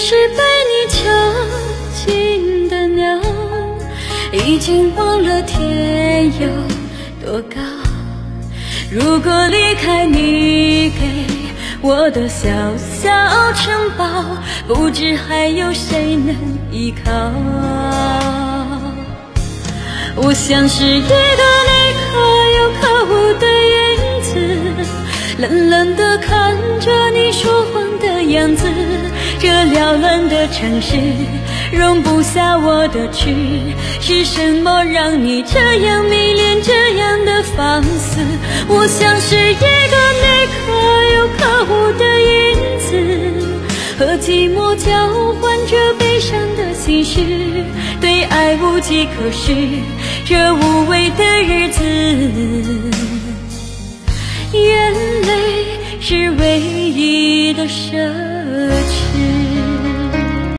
是被你囚禁的鸟，已经忘了天有多高。如果离开你给我的小小城堡，不知还有谁能依靠。我像是一个你可有可无的影子，冷冷地看着你说谎的样子。这缭乱的城市容不下我的痴，是什么让你这样迷恋，这样的放肆？我像是一个你可有可无的影子，和寂寞交换着悲伤的心事，对爱无计可施，这无味的日子，眼泪是唯一的奢侈。